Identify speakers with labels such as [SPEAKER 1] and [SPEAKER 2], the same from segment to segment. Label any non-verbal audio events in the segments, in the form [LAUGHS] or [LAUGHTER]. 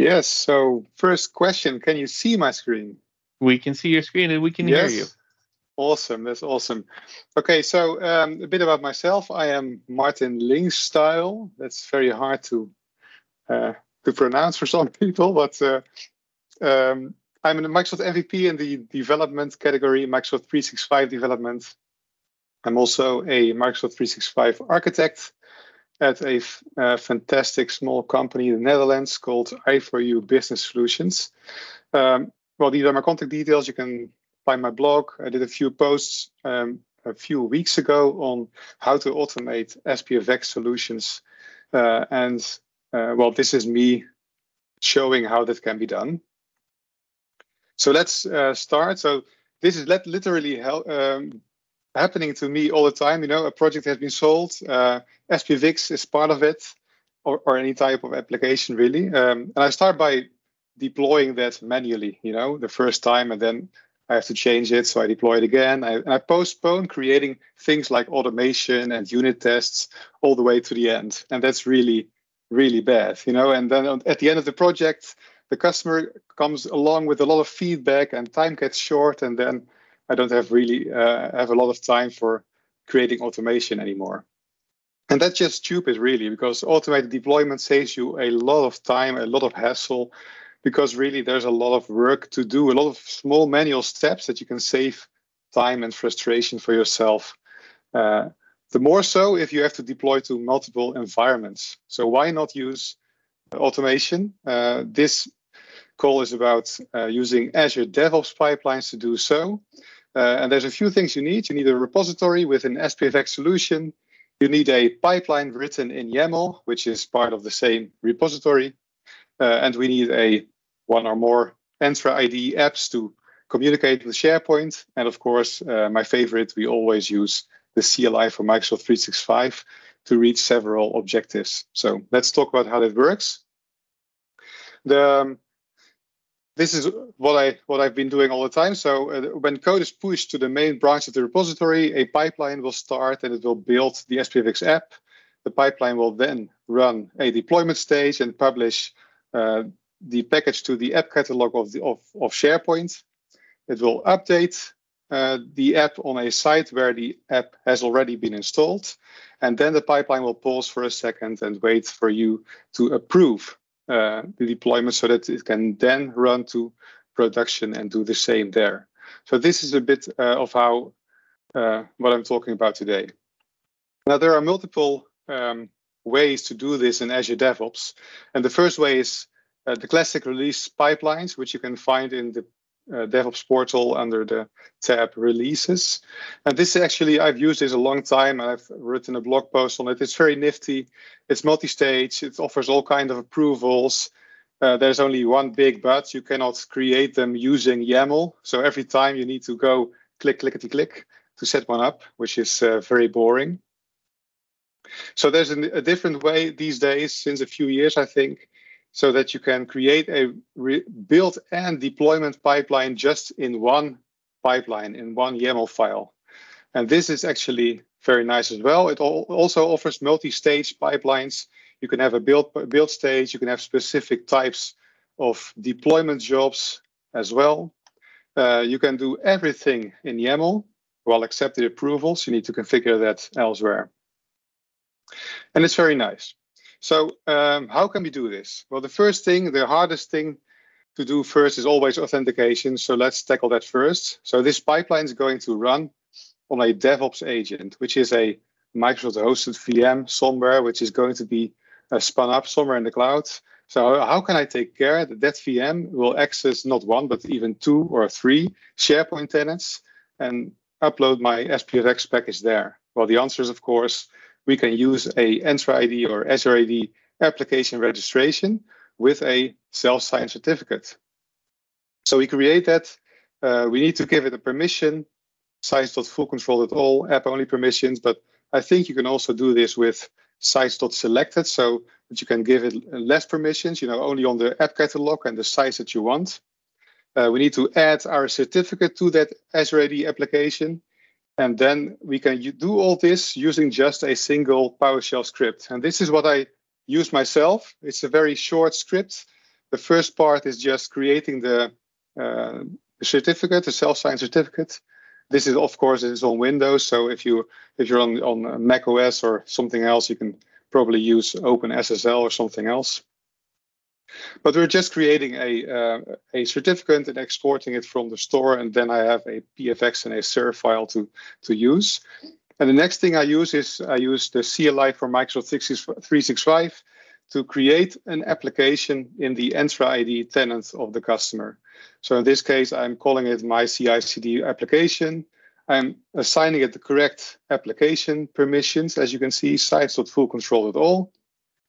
[SPEAKER 1] Yes. So first question, can you see my screen?
[SPEAKER 2] We can see your screen and we can yes. hear you.
[SPEAKER 1] Awesome. That's awesome. Okay. So um, a bit about myself. I am Martin Lingstuyl. That's very hard to uh, to pronounce for some [LAUGHS] people, but uh, um, I'm a Microsoft MVP in the development category, Microsoft 365 development. I'm also a Microsoft 365 architect at a fantastic small company in the Netherlands called i4U Business Solutions. Um, well, these are my contact details. You can find my blog. I did a few posts um, a few weeks ago on how to automate SPFX solutions. Uh, and uh, well, this is me showing how that can be done. So let's uh, start. So this is let literally um, happening to me all the time. You know, a project has been sold, uh, SPFX is part of it, or, or any type of application really. Um, and I start by deploying that manually, you know, the first time, and then I have to change it, so I deploy it again. I, and I postpone creating things like automation and unit tests all the way to the end, and that's really, really bad, you know. And then at the end of the project, the customer comes along with a lot of feedback, and time gets short, and then I don't have really uh, have a lot of time for creating automation anymore. And that's just stupid, really, because automated deployment saves you a lot of time, a lot of hassle, because really there's a lot of work to do, a lot of small manual steps that you can save time and frustration for yourself. Uh, the more so if you have to deploy to multiple environments. So why not use automation? Uh, this call is about uh, using Azure DevOps pipelines to do so. Uh, and there's a few things you need. You need a repository with an SPFX solution. You need a pipeline written in YAML, which is part of the same repository. Uh, and we need a one or more Entra ID apps to communicate with SharePoint. And of course, uh, my favorite, we always use the CLI for Microsoft 365 to reach several objectives. So let's talk about how that works. The, um, this is what I what I've been doing all the time. So uh, when code is pushed to the main branch of the repository, a pipeline will start and it will build the SPFX app. The pipeline will then run a deployment stage and publish uh, the package to the app catalog of the of, of SharePoint. It will update uh, the app on a site where the app has already been installed. And then the pipeline will pause for a second and wait for you to approve uh, the deployment so that it can then run to production and do the same there. So this is a bit uh, of how uh, what I'm talking about today. Now there are multiple um, ways to do this in Azure DevOps, and the first way is uh, the classic release pipelines, which you can find in the uh, DevOps portal under the tab releases. And this actually, I've used this a long time and I've written a blog post on it. It's very nifty. It's multi-stage. It offers all kind of approvals. Uh, there's only one big but. You cannot create them using YAML. So every time you need to go click, clickety click to set one up, which is uh, very boring. So there's a, a different way these days, since a few years, I think, so that you can create a build and deployment pipeline just in one pipeline, in one YAML file. And this is actually very nice as well. It also offers multi-stage pipelines. You can have a build, build stage, you can have specific types of deployment jobs as well. Uh, you can do everything in YAML while accepting approvals. You need to configure that elsewhere. And it's very nice. So um, how can we do this? Well, the first thing, the hardest thing to do first is always authentication. So let's tackle that first. So this pipeline is going to run on a DevOps agent, which is a Microsoft hosted VM somewhere, which is going to be uh, spun up somewhere in the cloud. So how can I take care that that VM will access not one, but even two or three SharePoint tenants and upload my SPFX package there? Well, the answer is, of course, we can use a Entra ID or Azure AD application registration with a self-signed certificate. So we create that. Uh, we need to give it a permission, sites.fullcontrol.all, app-only permissions, but I think you can also do this with sites.selected so that you can give it less permissions, you know, only on the app catalog and the size that you want. Uh, we need to add our certificate to that Azure AD application. And then we can do all this using just a single PowerShell script. And this is what I use myself. It's a very short script. the first part is just creating the, uh, certificate, the self-signed certificate. This is, of course, is on Windows. So if you if you're on on Mac OS or something else, you can probably use OpenSSL or something else. But we're just creating a uh, a certificate and exporting it from the store, and then I have a PFX and a CER file to to use. And the next thing I use is I use the CLI for Microsoft 365 to create an application in the Entra ID tenant of the customer. So in this case, I'm calling it my CI/CD application. I'm assigning it the correct application permissions, as you can see, sites.fullcontrol.all.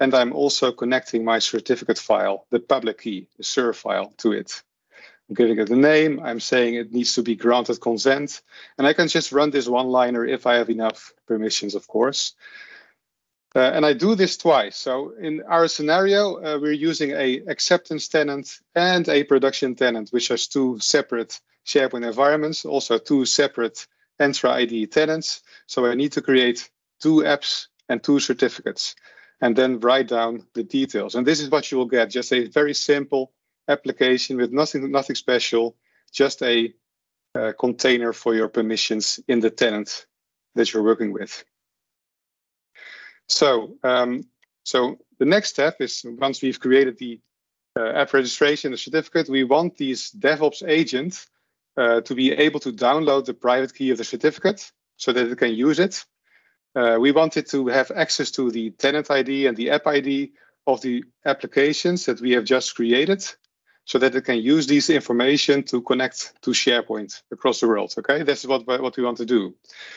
[SPEAKER 1] And I'm also connecting my certificate file, the public key, the CER file, to it. I'm giving it a name. I'm saying it needs to be granted consent. And I can just run this one liner if I have enough permissions, of course. Uh, and I do this twice. So in our scenario, uh, we're using a acceptance tenant and a production tenant, which has two separate SharePoint environments, also two separate Entra ID tenants. So I need to create two apps and two certificates and then write down the details. And this is what you will get, just a very simple application with nothing, nothing special, just a uh, container for your permissions in the tenant that you're working with. So, um, so the next step is once we've created the uh, app registration, the certificate, we want these DevOps agents uh, to be able to download the private key of the certificate so that it can use it. Uh, we wanted to have access to the tenant ID and the app ID of the applications that we have just created so that it can use these information to connect to SharePoint across the world. Okay, this is what, what we want to do.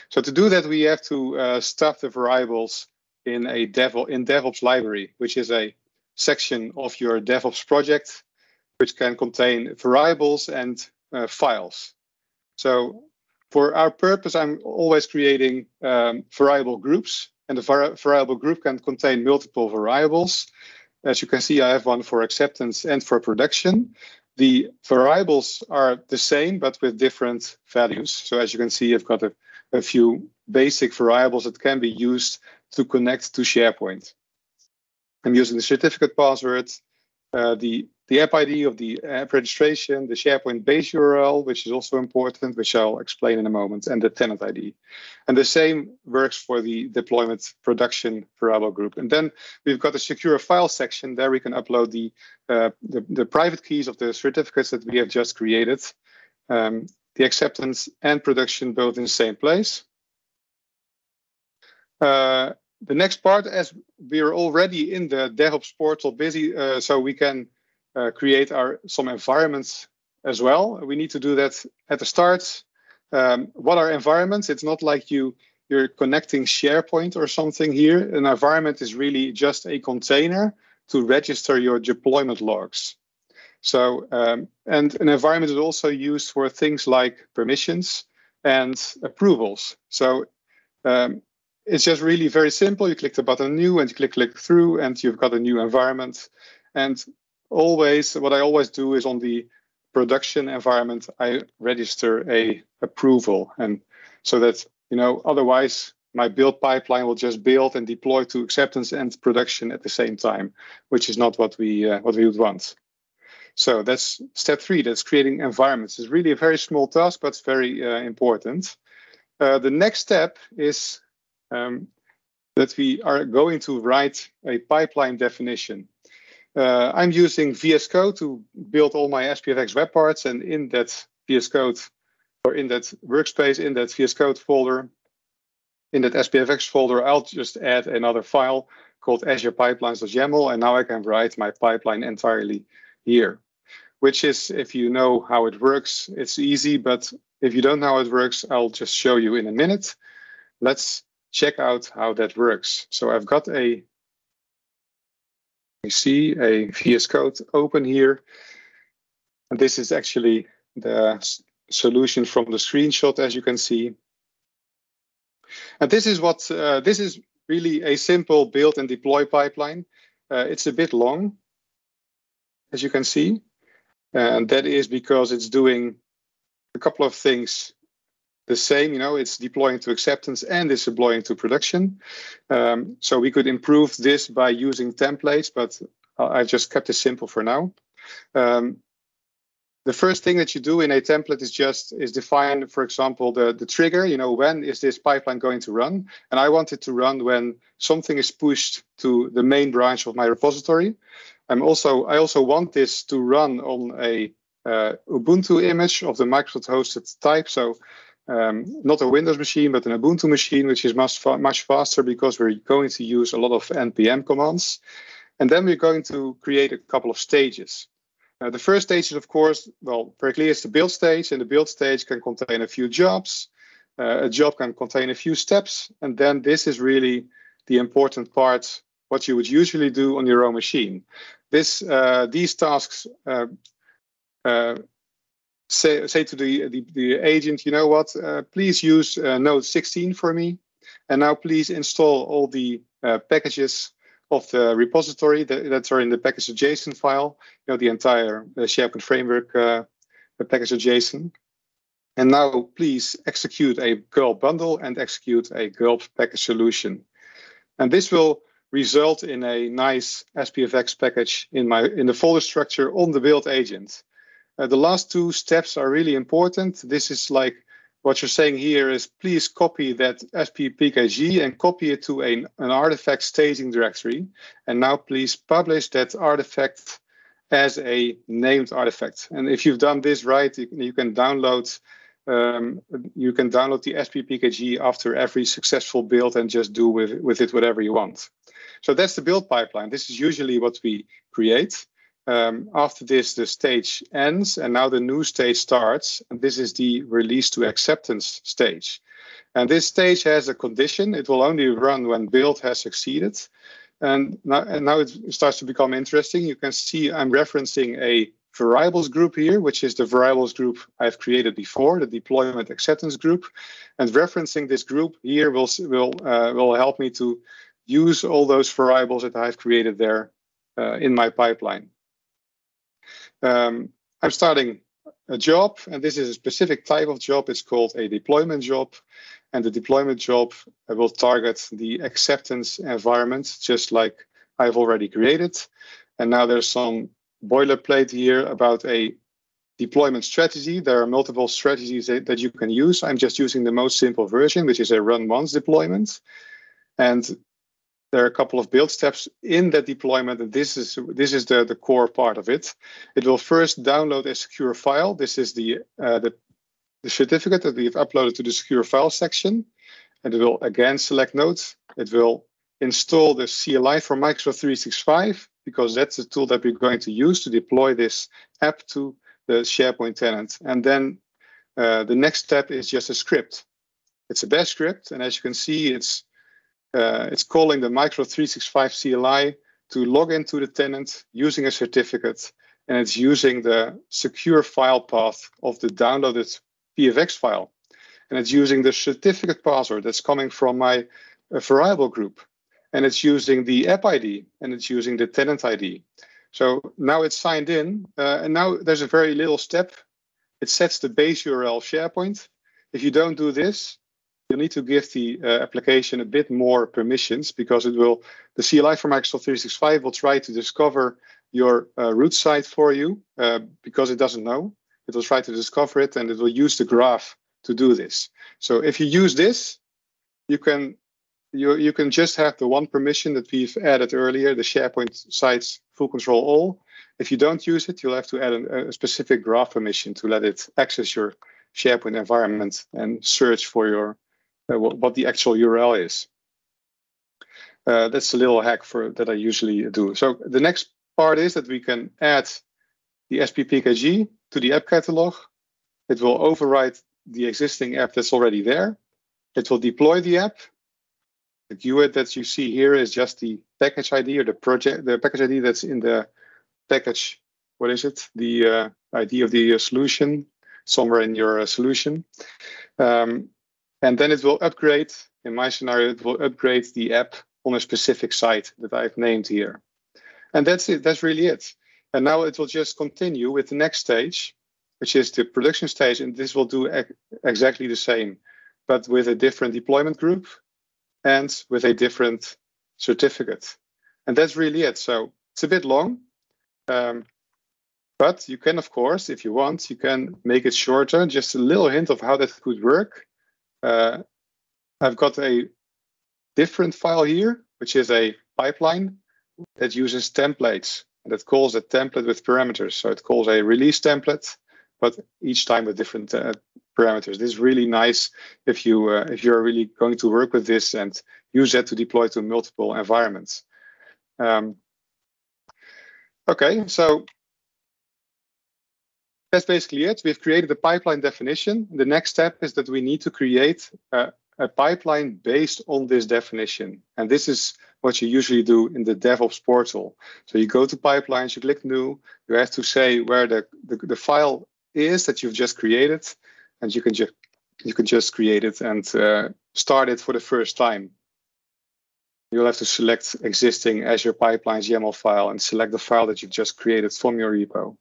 [SPEAKER 1] So to do that, we have to uh, stuff the variables in a Dev in DevOps library, which is a section of your DevOps project, which can contain variables and uh, files. So for our purpose, I'm always creating um, variable groups, and the var variable group can contain multiple variables. As you can see, I have one for acceptance and for production. The variables are the same, but with different values. So as you can see, I've got a, a few basic variables that can be used to connect to SharePoint. I'm using the certificate password, uh, the, the app ID of the app registration, the SharePoint base URL, which is also important, which I'll explain in a moment, and the tenant ID. And the same works for the deployment production variable group. And then we've got the secure file section. There we can upload the, uh, the, the, private keys of the certificates that we have just created, um, the acceptance and production both in the same place. Uh, the next part, as we are already in the DevOps portal busy, uh, so we can uh, create our some environments as well. We need to do that at the start. Um, what are environments? It's not like you you're connecting SharePoint or something here. An environment is really just a container to register your deployment logs. So, um, and an environment is also used for things like permissions and approvals. So um, it's just really very simple. You click the button new and you click click through and you've got a new environment. And always, what I always do is on the production environment, I register a approval. And so that, you know, otherwise my build pipeline will just build and deploy to acceptance and production at the same time, which is not what we uh, what we would want. So that's step three. That's creating environments. It's really a very small task, but it's very uh, important. Uh, the next step is um, that we are going to write a pipeline definition. Uh, I'm using VS Code to build all my SPFX web parts, and in that VS Code, or in that workspace, in that VS Code folder, in that SPFX folder, I'll just add another file called Azure Pipelines.yaml, and now I can write my pipeline entirely here. Which is, if you know how it works, it's easy, but if you don't know how it works, I'll just show you in a minute. Let's check out how that works. So I've got a, you see a VS Code open here. And this is actually the solution from the screenshot, as you can see. And this is what, uh, this is really a simple build and deploy pipeline. Uh, it's a bit long, as you can see. And that is because it's doing a couple of things the same, you know, it's deploying to acceptance and it's deploying to production. Um, so we could improve this by using templates, but I've just kept it simple for now. Um, the first thing that you do in a template is just is define, for example, the, the trigger, you know, when is this pipeline going to run? And I want it to run when something is pushed to the main branch of my repository. I'm also, I also want this to run on a uh, Ubuntu image of the Microsoft hosted type. So um, not a Windows machine, but an Ubuntu machine, which is much, fa much faster because we're going to use a lot of NPM commands. And then we're going to create a couple of stages. Uh, the first stage is, of course, well, very clear, it's the build stage, and the build stage can contain a few jobs. Uh, a job can contain a few steps, and then this is really the important part, what you would usually do on your own machine. This, uh, these tasks uh, uh, say, say to the, the, the, agent, you know what, uh, please use node 16 for me, and now please install all the packages of the repository that, are in the package.json file, you know, the entire uh, SharePoint framework uh, package.json. And now please execute a gulp bundle and execute a gulp package solution. And this will result in a nice SPFX package in my in the folder structure on the build agent. Uh, the last two steps are really important. This is like what you're saying here is please copy that SPPKG and copy it to a, an artifact staging directory. And now please publish that artifact as a named artifact. And if you've done this right, you, you can download um, you can download the SPPKG after every successful build and just do with, with it whatever you want. So that's the build pipeline. This is usually what we create. Um, after this, the stage ends, and now the new stage starts. And this is the release to acceptance stage. And this stage has a condition. It will only run when build has succeeded. And now, and now it starts to become interesting. You can see I'm referencing a variables group here, which is the variables group I've created before, the deployment acceptance group. And referencing this group here will, will, uh, will help me to use all those variables that I've created there uh, in my pipeline. Um, I'm starting a job, and this is a specific type of job. It's called a deployment job. And the deployment job will target the acceptance environment, just like I've already created. And now there's some boilerplate here about a deployment strategy. There are multiple strategies that, that you can use. I'm just using the most simple version, which is a run once deployment. And there are a couple of build steps in that deployment, and this is this is the, the core part of it. It will first download a secure file. This is the, uh, the, the certificate that we've uploaded to the secure file section. And it will again select nodes. It will install the CLI for Microsoft 365 because that's the tool that we're going to use to deploy this app to the SharePoint tenant. And then uh, the next step is just a script. It's a bash script, and as you can see, it's uh, it's calling the Micro 365 CLI to log into the tenant using a certificate, and it's using the secure file path of the downloaded PFX file. And it's using the certificate password that's coming from my uh, variable group. And it's using the app ID and it's using the tenant ID. So now it's signed in, uh, and now there's a very little step. It sets the base URL SharePoint. If you don't do this, you need to give the uh, application a bit more permissions because it will the CLI for Microsoft 365 will try to discover your uh, root site for you uh, because it doesn't know. It will try to discover it and it will use the graph to do this. So if you use this, you can you you can just have the one permission that we've added earlier, the SharePoint sites full control all. If you don't use it, you'll have to add a, a specific graph permission to let it access your SharePoint environment and search for your uh, what the actual URL is. Uh, that's a little hack for that I usually do. So the next part is that we can add the SPPKG to the app catalog. It will override the existing app that's already there. It will deploy the app. The GUID that you see here is just the package ID or the project, the package ID that's in the package. What is it? The uh, ID of the uh, solution somewhere in your uh, solution. Um, and then it will upgrade, in my scenario, it will upgrade the app on a specific site that I've named here. And that's it, that's really it. And now it will just continue with the next stage, which is the production stage. And this will do exactly the same, but with a different deployment group and with a different certificate. And that's really it. So it's a bit long. Um, but you can, of course, if you want, you can make it shorter. Just a little hint of how that could work. Uh, I've got a different file here, which is a pipeline that uses templates and it calls a template with parameters. So it calls a release template, but each time with different uh, parameters. This is really nice if you uh, if you're really going to work with this and use that to deploy to multiple environments. Um, okay, so that's basically it. We've created a pipeline definition. The next step is that we need to create a, a pipeline based on this definition. And this is what you usually do in the DevOps portal. So you go to pipelines, you click new, you have to say where the, the, the file is that you've just created, and you can just you can just create it and uh, start it for the first time. You'll have to select existing Azure Pipelines YAML file and select the file that you've just created from your repo.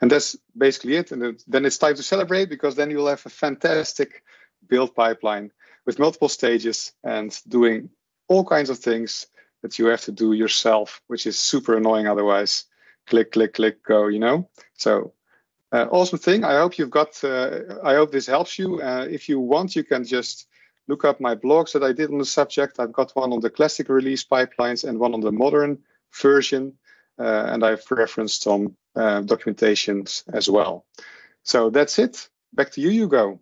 [SPEAKER 1] And that's basically it. And then it's time to celebrate because then you'll have a fantastic build pipeline with multiple stages and doing all kinds of things that you have to do yourself, which is super annoying otherwise. Click, click, click, go, you know? So uh, awesome thing. I hope you've got, uh, I hope this helps you. Uh, if you want, you can just look up my blogs that I did on the subject. I've got one on the classic release pipelines and one on the modern version. Uh, and I've referenced some uh, documentations as well. So that's it. Back to you, Hugo.